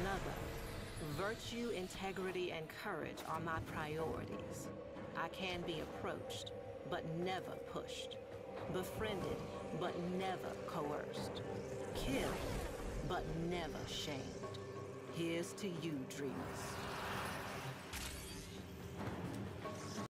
Another Virtue, integrity, and courage are my priorities. I can be approached, but never pushed. Befriended, but never coerced. Killed, but never shamed. Here's to you, dreamers.